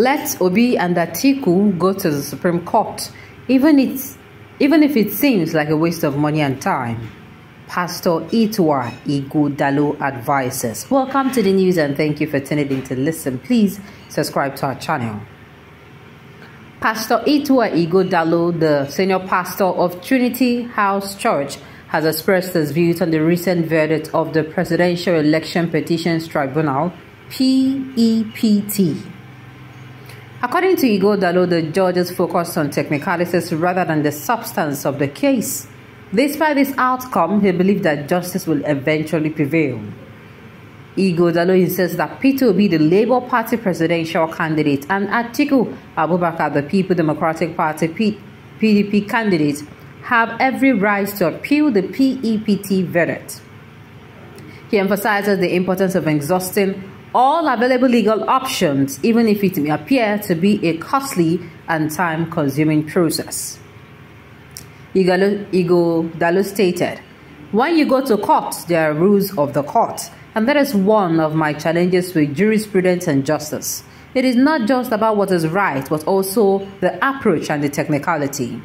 Let Obi and Atiku go to the Supreme Court, even, it's, even if it seems like a waste of money and time. Pastor Ituah Ighodalo advises. Welcome to the news and thank you for tuning in to listen. Please subscribe to our channel. Pastor Ituah Ighodalo, the senior pastor of Trinity House Church, has expressed his views on the recent verdict of the Presidential Election Petitions Tribunal, PEPT. According to Ighodalo, the judges focused on technicalities rather than the substance of the case. Despite this outcome, he believes that justice will eventually prevail. Ighodalo insists that Peter Obi the Labour Party presidential candidate and Atiku Abubakar, the People Democratic Party P PDP candidate, have every right to appeal the PEPT verdict. He emphasizes the importance of exhausting all available legal options, even if it may appear to be a costly and time consuming process. Ighodalo stated, When you go to court, there are rules of the court, and that is one of my challenges with jurisprudence and justice. It is not just about what is right, but also the approach and the technicality.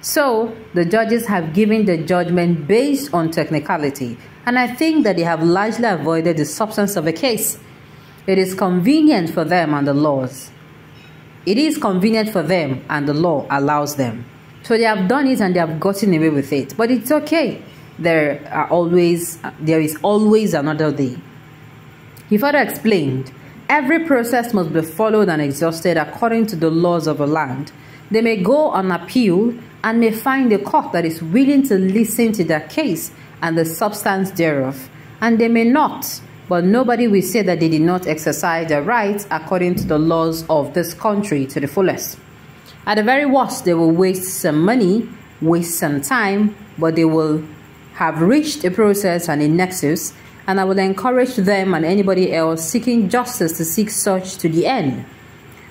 So, the judges have given the judgment based on technicality, and I think that they have largely avoided the substance of a case it is convenient for them and the laws. It is convenient for them and the law allows them. So they have done it and they have gotten away with it. But it's okay. There are always there is always another day. He further explained, every process must be followed and exhausted according to the laws of a land. They may go on appeal and may find a court that is willing to listen to their case and the substance thereof, and they may not but nobody will say that they did not exercise their rights according to the laws of this country to the fullest. At the very worst, they will waste some money, waste some time, but they will have reached a process and a nexus, and I will encourage them and anybody else seeking justice to seek such to the end.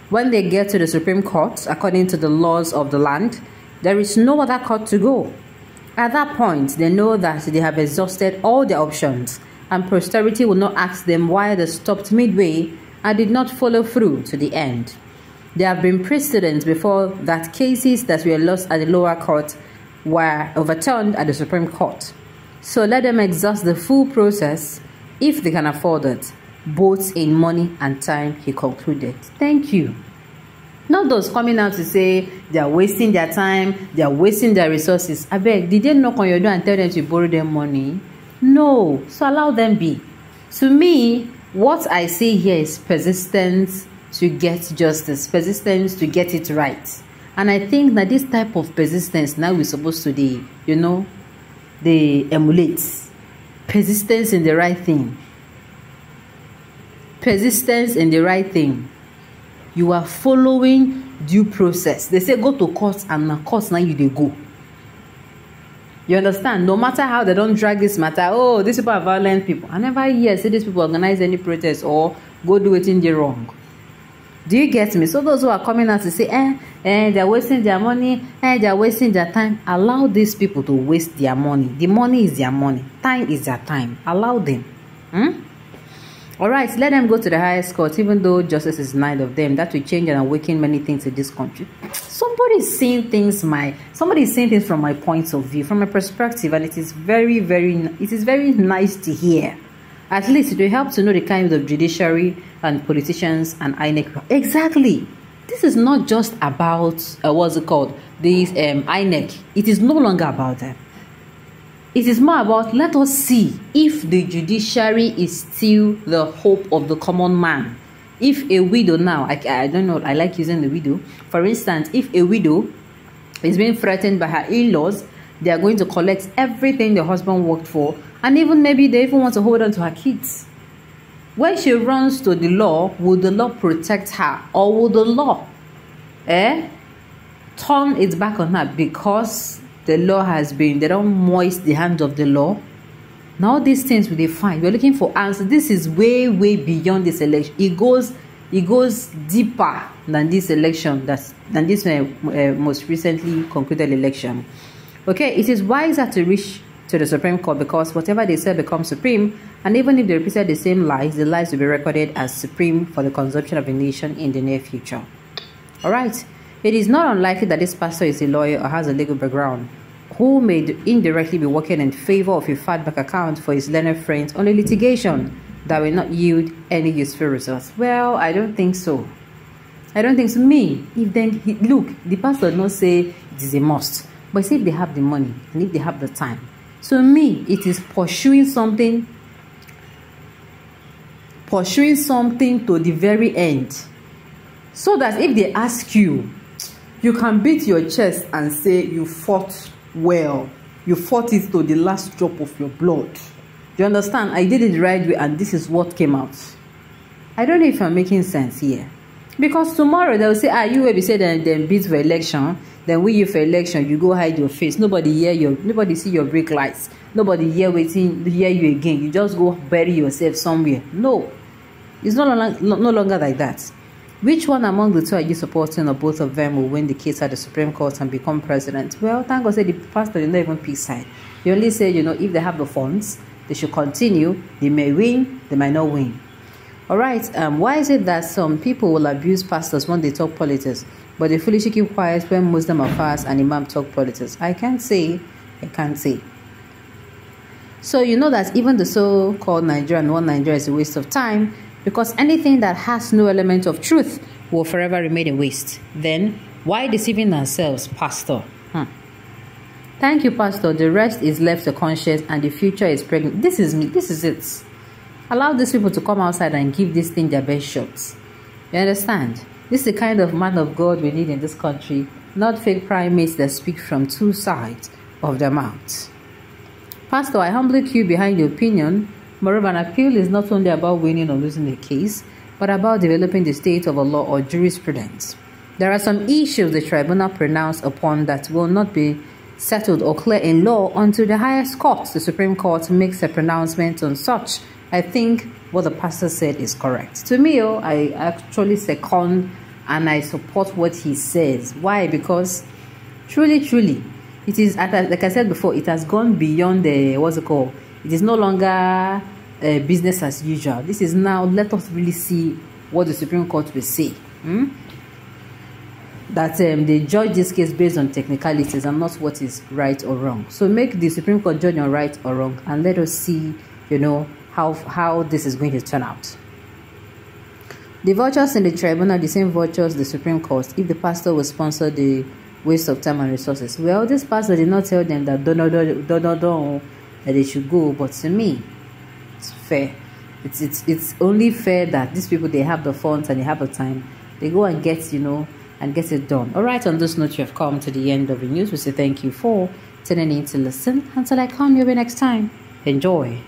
When they get to the Supreme Court, according to the laws of the land, there is no other court to go. At that point, they know that they have exhausted all their options and posterity will not ask them why they stopped midway and did not follow through to the end. There have been precedents before that cases that were lost at the lower court were overturned at the Supreme Court. So let them exhaust the full process if they can afford it, both in money and time, he concluded. Thank you. Not those coming out to say they are wasting their time, they are wasting their resources. I beg, did they knock on your door and tell them to borrow them money? No, so allow them be. To me, what I see here is persistence to get justice, persistence to get it right. And I think that this type of persistence now we're supposed to the, you know, they emulate. Persistence in the right thing. Persistence in the right thing. You are following due process. They say go to court and na court now you they go. You understand? No matter how they don't drag this matter, oh, these people are violent people. I never hear see these people organize any protest or go do it in the wrong. Do you get me? So those who are coming out to say, eh, eh, they're wasting their money, eh, they're wasting their time. Allow these people to waste their money. The money is their money. Time is their time. Allow them. Hmm? All right, let them go to the highest court, even though justice is denied of them. That will change and awaken many things in this country. Somebody is seeing things my somebody seeing things from my point of view, from my perspective, and it is very, very it is very nice to hear. At least it will help to know the kind of judiciary and politicians and INEC. Exactly. This is not just about uh, what's it called? This um, INEC. It is no longer about that. It is more about let us see if the judiciary is still the hope of the common man. If a widow now, I, I don't know, I like using the widow. For instance, if a widow is being threatened by her in laws, they are going to collect everything the husband worked for, and even maybe they even want to hold on to her kids. When she runs to the law, will the law protect her, or will the law eh, turn its back on her because the law has been, they don't moist the hand of the law. Now these things we define. We're looking for answers. This is way, way beyond this election. It goes, it goes deeper than this election. That's than this uh, uh, most recently concluded election. Okay, it is wiser to reach to the Supreme Court because whatever they say becomes supreme, and even if they repeated the same lies, the lies will be recorded as supreme for the consumption of a nation in the near future. Alright, it is not unlikely that this pastor is a lawyer or has a legal background who may indirectly be working in favor of a fatback account for his learned friends on a litigation that will not yield any useful results. Well, I don't think so. I don't think so. Me, if then he, look, the pastor not say it is a must, but if they have the money and if they have the time. So me, it is pursuing something, pursuing something to the very end, so that if they ask you, you can beat your chest and say you fought well. You fought it to the last drop of your blood. You understand? I did it the right way and this is what came out. I don't know if I'm making sense here. Because tomorrow they'll say, ah, you will be and then bid for election, then we you for election, you go hide your face. Nobody hear your nobody see your brake lights. Nobody hear waiting hear you again. You just go bury yourself somewhere. No. It's no longer no longer like that. Which one among the two are you supporting, or both of them will win the case at the Supreme Court and become president? Well, thank God, said the pastor did not even pick side. He only said, you know, if they have the funds, they should continue. They may win, they might not win. All right. Um, why is it that some people will abuse pastors when they talk politics, but they foolishly keep quiet when Muslim affairs and Imam talk politics? I can't say. I can't say. So you know that even the so-called Nigerian one Nigeria is a waste of time because anything that has no element of truth will forever remain a waste. Then why deceiving ourselves, Pastor? Hmm. Thank you, Pastor. The rest is left to conscience and the future is pregnant. This is me. This is it. Allow these people to come outside and give this thing their best shots. You understand? This is the kind of man of God we need in this country, not fake primates that speak from two sides of their mouths. Pastor, I humbly queue behind your opinion. Moreover, an appeal is not only about winning or losing a case, but about developing the state of a law or jurisprudence. There are some issues the tribunal pronounced upon that will not be settled or clear in law until the highest court, the Supreme Court, makes a pronouncement on such I think what the pastor said is correct. To me, oh, I actually second and I support what he says. Why? Because truly, truly, it is, like I said before, it has gone beyond the, what's it called? It is no longer uh, business as usual. This is now, let us really see what the Supreme Court will say. Hmm? That um, they judge this case based on technicalities and not what is right or wrong. So make the Supreme Court judge on right or wrong and let us see, you know, how, how this is going to turn out. The vultures in the tribunal, the same vultures the Supreme Court, if the pastor will sponsor the waste of time and resources. Well, this pastor did not tell them that don't, don't, don't that they should go, but to me, it's fair. It's, it's, it's only fair that these people, they have the funds and they have the time. They go and get, you know, and get it done. All right, on this note, you have come to the end of the news. We say thank you for tuning in to listen. Until I come your way next time, enjoy.